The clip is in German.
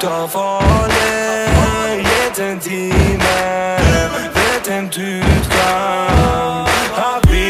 da Davone, jeden Diener wird Tüter.